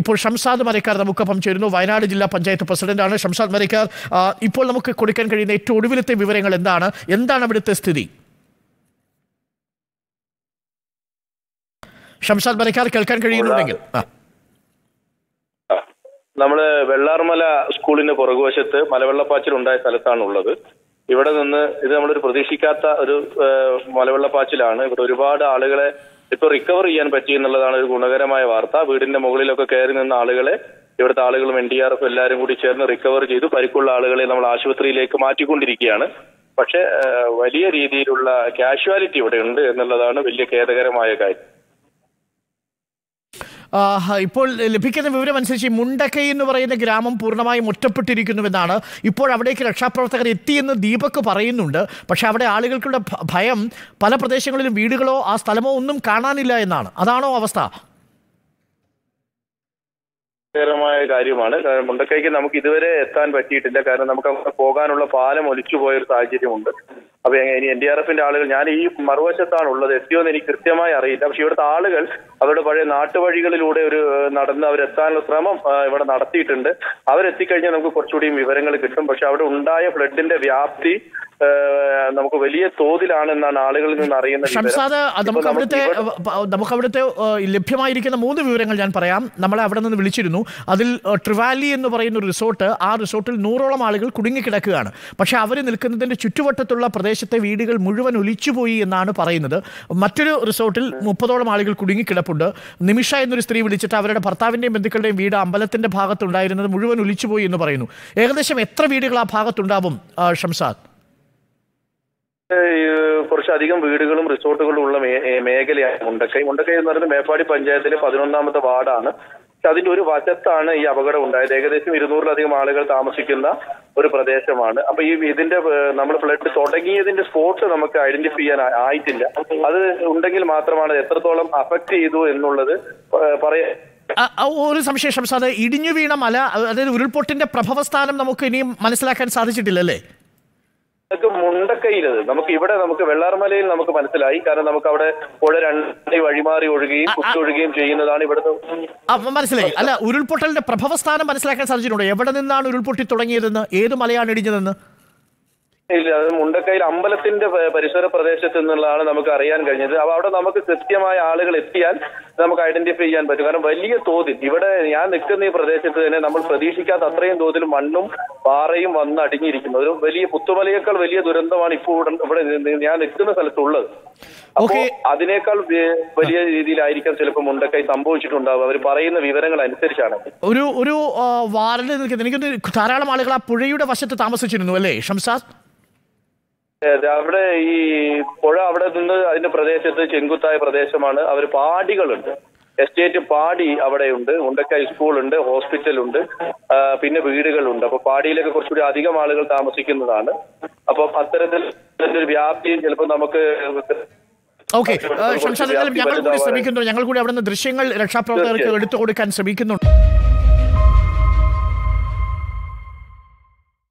ഇപ്പോൾ ഷംസാദ് മരക്കാർ നമുക്കൊപ്പം ചേരുന്നു. വയനാട് ജില്ലാ പഞ്ചായത്ത് പ്രസിഡന്റാണ് ഷംസാദ് മരക്കാർ. ഇപ്പോൾ നമുക്ക് കൊടുക്കാൻ കഴിയുന്ന ഏറ്റവും ഒടുവിലത്തെ വിവരങ്ങൾ എന്താണ്? എന്താണ് അവിടുത്തെ സ്ഥിതി? ഷംസാദ് മരക്കാർ കേൾക്കാൻ കഴിയുന്നുണ്ടെങ്കിൽ. നമ്മൾ വെള്ളാർമല സ്കൂളിന്റെ പുറകുവശത്ത് മലവെള്ളപ്പാച്ചിൽ ഉണ്ടായ സ്ഥലത്താണ് ഉള്ളത് ഇവിടെ നിന്ന് ഇത് നമ്മളൊരു പ്രതീക്ഷിക്കാത്ത ഒരു മലവെള്ളപ്പാച്ചിലാണ്. ഇവിടെ ഒരുപാട് ആളുകളെ ഇപ്പൊ റിക്കവർ ചെയ്യാൻ പറ്റി എന്നുള്ളതാണ് ഒരു ഗുണകരമായ വാർത്ത. വീടിന്റെ മുകളിലൊക്കെ കയറി നിന്ന ആളുകളെ ഇവിടുത്തെ ആളുകളും എൻ ഡി ആർ എഫ് എല്ലാവരും കൂടി ചേർന്ന് റിക്കവർ ചെയ്തു. പരിക്കുള്ള ആളുകളെ നമ്മൾ ആശുപത്രിയിലേക്ക് മാറ്റിക്കൊണ്ടിരിക്കുകയാണ്. പക്ഷെ വലിയ രീതിയിലുള്ള കാഷ്വാലിറ്റി ഇവിടെ ഉണ്ട് എന്നുള്ളതാണ് വലിയ ഖേദകരമായ കാര്യം. ഇപ്പോൾ ലഭിക്കുന്ന വിവരം അനുസരിച്ച് ഈ മുണ്ടക്കൈ എന്ന് പറയുന്ന ഗ്രാമം പൂർണമായും ഒറ്റപ്പെട്ടിരിക്കുന്നുവെന്നാണ് ഇപ്പോൾ അവിടേക്ക് രക്ഷാപ്രവർത്തകർ എത്തിയെന്ന് ദീപക് പറയുന്നുണ്ട്. പക്ഷേ അവിടെ ആളുകൾക്കുള്ള ഭയം പല പ്രദേശങ്ങളിലും വീടുകളോ ആ സ്ഥലമോ ഒന്നും കാണാനില്ല എന്നാണ്. അതാണോ അവസ്ഥ? മായ കാര്യമാണ്. കാരണം മുണ്ടക്കൈക്ക് നമുക്ക് ഇതുവരെ എത്താൻ പറ്റിയിട്ടില്ല. കാരണം നമുക്ക് അവിടെ പോകാനുള്ള പാലം ഒലിച്ചു പോയ ഒരു സാഹചര്യമുണ്ട്. അപ്പൊ ഇനി എൻ ഡി ആർ എഫിന്റെ ആളുകൾ ഞാൻ ഈ മറുവശത്താണ് ഉള്ളത് എത്തിയോ എന്ന് എനിക്ക് കൃത്യമായി അറിയില്ല. പക്ഷെ ഇവിടുത്തെ ആളുകൾ അവരുടെ പഴയ നാട്ടുവഴികളിലൂടെ ഒരു നടന്ന് അവരെത്താനുള്ള ശ്രമം ഇവിടെ നടത്തിയിട്ടുണ്ട്. അവരെത്തിക്കഴിഞ്ഞാൽ നമുക്ക് കുറച്ചുകൂടി വിവരങ്ങൾ കിട്ടും. പക്ഷെ അവിടെ ഉണ്ടായ ഫ്ലഡിന്റെ വ്യാപ്തി നമുക്ക് വലിയ തോതിലാണ് എന്നാണ് ആളുകളിൽ നിന്ന് അറിയുന്നത്. ഷംസാദ് നമുക്ക് അവിടുത്തെ നമുക്ക് അവിടുത്തെ ലഭ്യമായിരിക്കുന്ന മൂന്ന് വിവരങ്ങൾ ഞാൻ പറയാം. നമ്മളെ അവിടെ നിന്ന് വിളിച്ചിരുന്നു. അതിൽ ട്രിവാലി എന്ന് പറയുന്ന ഒരു റിസോർട്ട് ആ റിസോർട്ടിൽ നൂറോളം ആളുകൾ കുടുങ്ങിക്കിടക്കുകയാണ്. പക്ഷേ അവർ നിൽക്കുന്നതിന്റെ ചുറ്റുവട്ടത്തുള്ള പ്രദേശത്തെ വീടുകൾ മുഴുവൻ ഒലിച്ചുപോയി എന്നാണ് പറയുന്നത്. മറ്റൊരു റിസോർട്ടിൽ മുപ്പതോളം ആളുകൾ കുടുങ്ങിക്കിടപ്പുണ്ട്. നിമിഷ എന്നൊരു സ്ത്രീ വിളിച്ചിട്ട് അവരുടെ ഭർത്താവിന്റെയും ബന്ധുക്കളുടെയും വീട് അമ്പലത്തിന്റെ ഭാഗത്തുണ്ടായിരുന്നത് മുഴുവൻ ഒലിച്ചുപോയി എന്ന് പറയുന്നു. ഏകദേശം എത്ര വീടുകൾ ആ ഭാഗത്തുണ്ടാവും ഷംസാദ്? കുറച്ചധികം വീടുകളും റിസോർട്ടുകളും ഉള്ള മേഖലയാണ് മുണ്ടക്കൈ. മുണ്ടക്കൈ എന്ന് പറയുന്നത് മേപ്പാടി പഞ്ചായത്തിലെ പതിനൊന്നാമത്തെ വാർഡാണ്. പക്ഷെ അതിന്റെ ഒരു വശത്താണ് ഈ അപകടം ഉണ്ടായത്. ഏകദേശം ഇരുന്നൂറിലധികം ആളുകൾ താമസിക്കുന്ന ഒരു പ്രദേശമാണ്. അപ്പൊ ഈ ഇതിന്റെ നമ്മൾ ഫ്ലഡ് തുടങ്ങിയതിന്റെ സ്പോട്ട് നമുക്ക് ഐഡന്റിഫൈ ചെയ്യാൻ ആയിട്ടില്ല. അത് ഉണ്ടെങ്കിൽ മാത്രമാണ് എത്രത്തോളം അഫക്ട് ചെയ്തു എന്നുള്ളത് പറയാൻ ഒരു സംശയം ഷംസാദ്. ഇടിഞ്ഞു വീണ മല അതായത് ഉരുൾപൊട്ടിന്റെ പ്രഭവസ്ഥാനം നമുക്ക് ഇനിയും മനസ്സിലാക്കാൻ സാധിച്ചിട്ടില്ലല്ലേ? നമുക്ക് മുണ്ടക്കയിലത് നമുക്ക് ഇവിടെ നമുക്ക് വെള്ളാർമലയിൽ നമുക്ക് മനസ്സിലായി. കാരണം നമുക്ക് അവിടെ പുഴ രണ്ടായി വഴിമാറി ഒഴുകുകയും കുത്തൊഴുകുകയും ചെയ്യുന്നതാണ് ഇവിടുത്തെ അപ്പം മനസ്സിലായി. അല്ല ഉരുൾപൊട്ടലിന്റെ പ്രഭവസ്ഥാനം മനസ്സിലാക്കാൻ സാധിച്ചിട്ടുണ്ട്? എവിടെ നിന്നാണ് ഉരുൾപൊട്ടി തുടങ്ങിയതെന്ന്? ഏത് മലയാണ് ഇടിഞ്ഞതെന്ന്? ഇല്ല അത് മുണ്ടക്കൈയിൽ അമ്പലത്തിന്റെ പരിസര പ്രദേശത്ത് നിന്നുള്ളതാണ് നമുക്ക് അറിയാൻ കഴിഞ്ഞത്. അപ്പൊ അവിടെ നമുക്ക് കൃത്യമായ ആളുകൾ എത്തിയാൽ നമുക്ക് ഐഡന്റിഫൈ ചെയ്യാൻ പറ്റും. കാരണം വലിയ തോതിൽ ഇവിടെ ഞാൻ നിൽക്കുന്ന ഈ പ്രദേശത്ത് തന്നെ നമ്മൾ പ്രതീക്ഷിക്കാത്ത അത്രയും തോതിൽ മണ്ണും പാറയും വന്ന് അടിഞ്ഞിരിക്കുന്നു. ഒരു വലിയ പുത്തുമലയേക്കാൾ വലിയ ദുരന്തമാണ് ഇപ്പോൾ ഇവിടെ ഇവിടെ ഞാൻ നിൽക്കുന്ന സ്ഥലത്തുള്ളത്. അപ്പോ അതിനേക്കാൾ വലിയ രീതിയിലായിരിക്കാം ചിലപ്പോൾ മുണ്ടക്കൈ സംഭവിച്ചിട്ടുണ്ടാവുക. അവർ പറയുന്ന വിവരങ്ങൾ അനുസരിച്ചാണ്. ഒരു ഒരു വാറന്റ് വാറിൽ നിൽക്കുന്നത് എനിക്കൊന്ന് ധാരാളം ആളുകൾ ആ പുഴയുടെ വശത്ത് താമസിച്ചിരുന്നു അല്ലേ? ഷംസാദ് അവിടെ ഈ പുഴ അവിടെ നിന്ന് അതിന്റെ പ്രദേശത്ത് ചെങ്കുത്തായ പ്രദേശമാണ്. അവർ പാടികളുണ്ട്. എസ്റ്റേറ്റ് പാടി അവിടെയുണ്ട്. സ്കൂൾ സ്കൂളുണ്ട് ഹോസ്പിറ്റലുണ്ട് ഉണ്ട് പിന്നെ വീടുകളുണ്ട്. അപ്പൊ പാടിയിലൊക്കെ കുറച്ചുകൂടി അധികം ആളുകൾ താമസിക്കുന്നതാണ്. അപ്പൊ അത്തരത്തിൽ ഒരു വ്യാപ്തിയും ചിലപ്പോൾ നമുക്ക് ഓക്കെ എന്തായാലും ഞങ്ങൾ കൂടി ശ്രമിക്കുന്നു ഞങ്ങൾ കൂടി അവിടുന്ന് ദൃശ്യങ്ങൾ രക്ഷാപ്രവർത്തകർക്ക് എടുത്തു കൊടുക്കാൻ ശ്രമിക്കുന്നുണ്ട്.